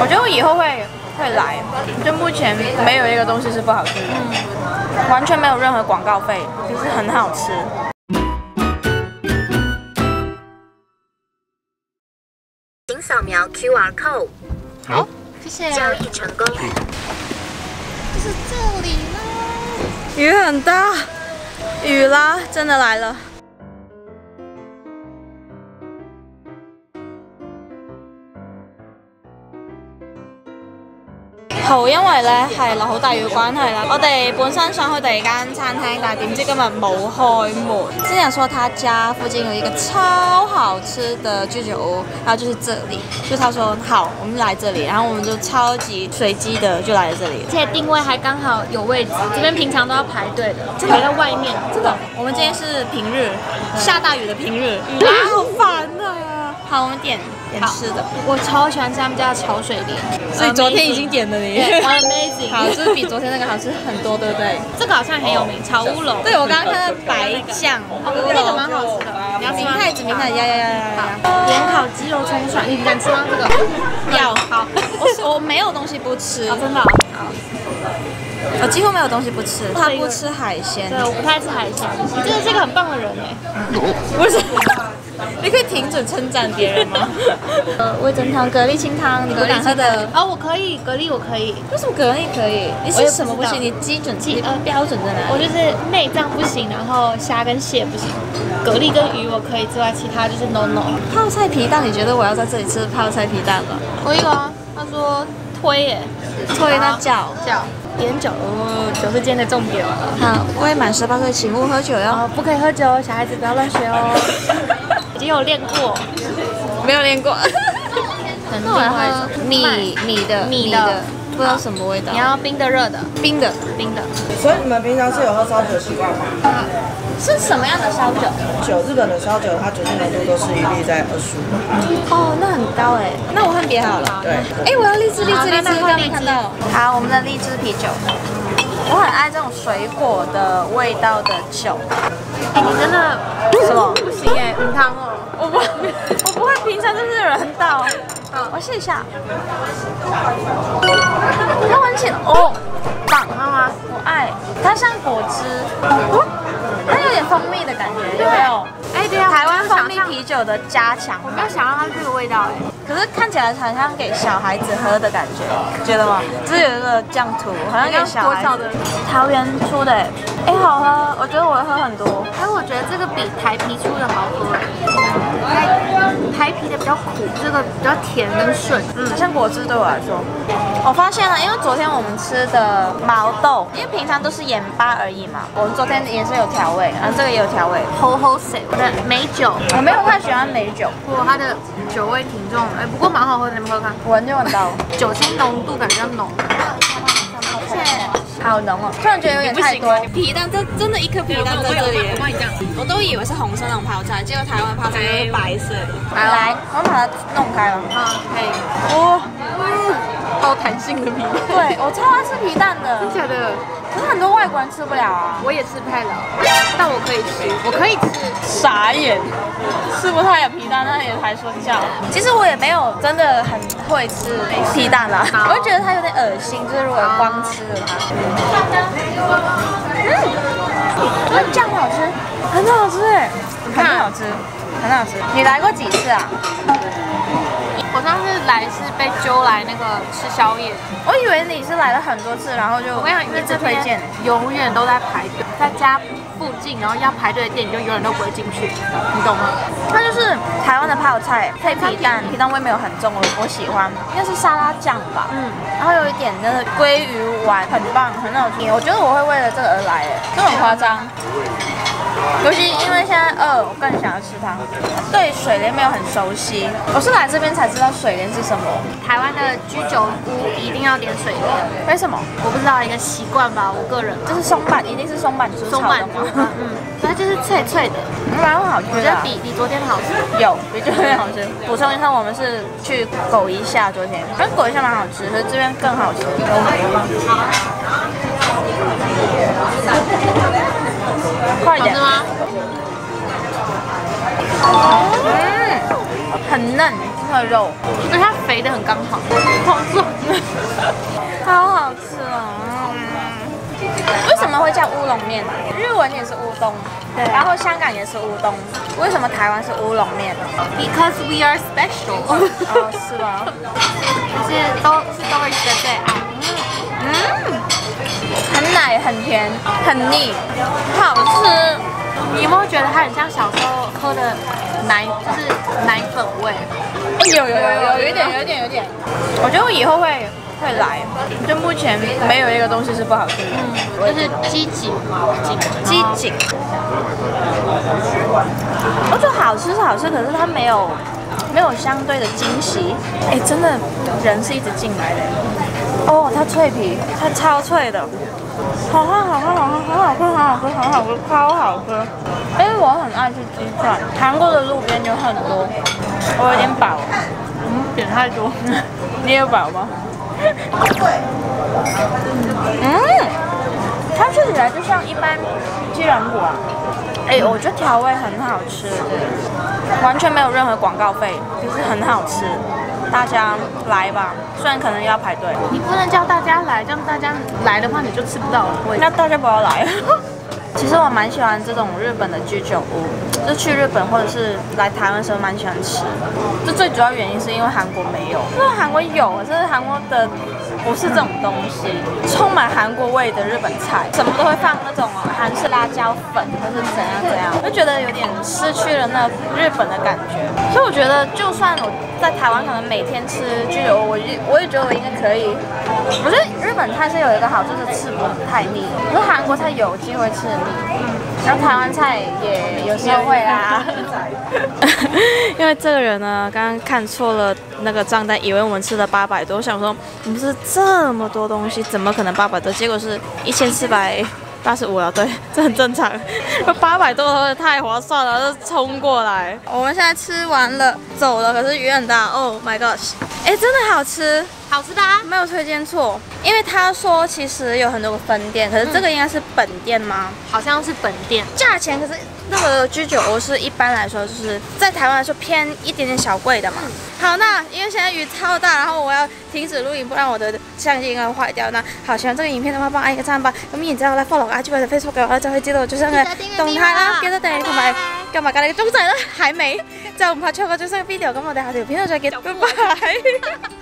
我觉得我以后会会来，就目前没有一个东西是不好吃的，完全没有任何广告费，就是很好吃。请扫描 QR code，好，谢谢。交易成功。就是这里啦。雨很大，雨啦，真的来了。好，因為咧係落好大雨嘅關係啦，我哋本身想去第二間餐廳，但係點知今日冇開門。之前說他家附近有一個超好吃的居酒屋，然後就是這裡，就他說好，我們來這裡，然後我們就超級隨機的就來了這裡。而且定位還剛好有位置，這邊平常都要排隊的，就排在外面。真的，我們今天是平日，下大雨的平日，雨啊，好煩啊！好，我們點點吃的。我超喜欢吃他们家的潮水蓮，所以昨天已经点了你。Amazing，好，就是比昨天那个好吃很多，对不对？这个好像很有名，炒乌龙。对，我刚刚看到白酱，那個蠻好吃的。你要吃嗎？明太子，明太子，呀呀呀呀呀！盐烤鸡肉葱蒜，你敢吃吗？这个要。好，我我没有东西不吃，真的。我几乎没有东西不吃。他不吃海鲜，对，我不太吃海鲜。你真的是一個很棒的人哎。不是。你可以停止称赞别人吗？呃，味增汤、蛤蜊清汤，你不敢喝的？啊，我可以，蛤蜊我可以。为什么蛤蜊可以？你是什么不行？你基准基呃标准在哪？我就是内脏不行，然后虾跟蟹不行。蛤蜊跟鱼我可以之外，其他就是 no no。泡菜皮蛋，你觉得我要在这里吃泡菜皮蛋嗎？可以啊。他说推耶，推那叫叫。点酒，酒是今天的重點。好，未满十八岁请勿喝酒哟。哦，不可以喝酒，小孩子不要乱学哦。已經有练过，没有練過。那我要喝米米的米的，不知道什么味道。你要冰的、热的？冰的，冰的。所以你们平常是有喝烧酒习惯吗？啊？是什么样的烧酒？酒，日本的烧酒，它酒精浓度都是一粒在二十五。哦，那很高哎。那我换别好了。对。哎，我要荔枝，荔枝，荔枝，刚没看到。好，我们的荔枝啤酒。我很爱这种水果的味道的酒。哎，你真的什么？不行哎，很燙哦。我不，我不会，平常就是人倒。好，我试一下。它很淺哦，棒，好吗？我爱。它像果汁，它有点蜂蜜的感觉，有没有？哎，对啊，台湾蜂蜜啤酒的加强。我没有想到它这个味道哎，可是看起来好像给小孩子喝的感觉，觉得嗎？這有一个酱土，好像给小孩子。桃园出的，哎，好喝，我觉得我会喝很多。哎，我觉得这个比台啤出的好喝哎，台台啤的比较苦，这个比较甜跟顺，嗯，像果汁对我來說。我发现了，因为昨天我们吃的毛豆，因为平常都是盐巴而已嘛，我们昨天也是有调味，然后这个也有调味。好好食，我的美酒，我没有太喜欢美酒，不过它的酒味挺重，哎，不过蛮好喝的，你们喝看，闻就闻到，酒精浓度感覺比較濃。謝謝。好浓哦，突然觉得有点太多。皮蛋，这真的一颗皮蛋在这里。我都以为是红色那种泡菜，结果台湾泡菜都是白色。来，我把它弄开了。好，可以。哇，好弹性的皮蛋。对，我超爱吃皮蛋的。真的？可是很多外国人吃不了啊。我也吃不太了，但我可以吃，我可以吃。傻眼，吃不太有皮蛋，那也還說教。其实我也没有真的很会吃皮蛋啦，我就觉得它有点恶心，就是如果光吃了它。嗯，它醬好吃，很好吃哎，很好吃，很好吃。你来过几次啊？我上次来是被揪来那个吃宵夜，我以为你是来了很多次，然后就我跟你讲，因為這推荐。永远都在排队，在家附近，然后要排队的店你就永远都不会进去，你懂吗？它就是台湾的泡菜配皮蛋，皮蛋味没有很重，我我喜欢，应该是沙拉酱吧，嗯，然后有一点那个鲑鱼丸，很棒，很好聽，我觉得我会为了这个而来，哎，这很誇張。尤其因为现在饿，我更想要吃它。对水莲没有很熟悉，我是来这边才知道水莲是什么。台湾的居酒屋一定要点水莲，为什么？我不知道，一个习惯吧，我个人。就是松板，一定是松板豬炒的嗎？嗯，它就是脆脆的，蛮好吃的。我觉得比比昨天好吃。有，比昨天好吃。补充一下，我们是去狗一下昨天，但狗一下蛮好吃，可是这边更好吃。好吃吗？嗯，很嫩，那个肉，而且它肥的很刚好，好爽。好好吃哦。嗯为什么会叫乌龙面？日文也是乌冬，对然后香港也是乌冬，为什么台湾是乌龙面？Because we are special，哦，是吗？是都是都会的最爱。嗯，很甜，很腻，好吃。你有没有觉得它很像小时候喝的奶，就是奶粉味？有有有有有一点有一点有一点，我觉得我以后会会来，就目前没有一个东西是不好吃的。就是鸡颈颈鸡颈，我觉得好吃是好吃，可是它没有没有相对的惊喜。哎，真的人是一直进来的。哦，它脆皮，它超脆的，好看好看好看，很好喝，很好吃很好吃超好喝。因为我很爱吃鸡串，韩国的路边有很多，我有点饱了。嗯，点太多。你有饱吗？嗯，它吃起来就像一般鸡软骨啊。哎、我觉得调味很好吃，完全没有任何广告费，就是很好吃。大家来吧，虽然可能要排队，你不能叫大家来，这样大家来的话你就吃不到了。那大家不要来。其实我蛮喜欢这种日本的居酒屋，就去日本或者是来台湾的时候蛮喜欢吃。就最主要原因是因为韩国没有，因为韩国有，就是韩国的不是这种东西，充满韩国味的日本菜，什么都会放那种韩式辣椒粉，或是怎样怎样，就觉得有点失去了那日本的感觉。所以我觉得，就算我在台湾可能每天吃居酒屋，我我也觉得我应该可以。我觉得日本菜是有一个好就是吃不太腻，可是韩国菜有机会吃腻。然后台湾菜也有机会啦，因为这个人呢，刚刚看错了那个账单，以为我们吃了八百多，我想说我们吃这么多东西，怎么可能八百多？结果是一千四百八十五了，对，这很正常。八百多的太划算了，就冲过来。我们现在吃完了，走了，可是雨很大，Oh my gosh！哎，真的好吃。好吃的啊！没有推荐错，因为他说其实有很多个分店，可是这个应该是本店吗？好像是本店，价钱可是那个居酒屋是一般来说就是在台湾来说偏一点点小贵的嘛。好，那因为现在雨超大，然后我要停止录影，不然我的相机应该会坏掉。那好，喜欢这个影片的话，帮我按一个赞吧。咁然之後咧 follow 我 IG 或者 Facebook 嘅話，就可以知道我最新嘅動態啦。記得訂閱同埋撳埋隔離嘅鐘仔啦，還未就唔怕錯過最新嘅 video。咁我哋下條片度再見，拜拜。